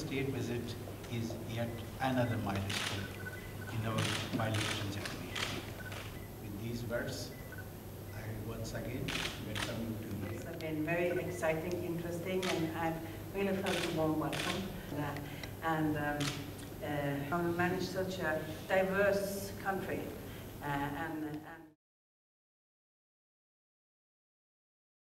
state visit is yet another milestone in our bilateral journey. With these words, I once again welcome you to It's been very exciting, interesting, and I've really felt a warm welcome. And um, uh, how we manage such a diverse country. Uh, and, and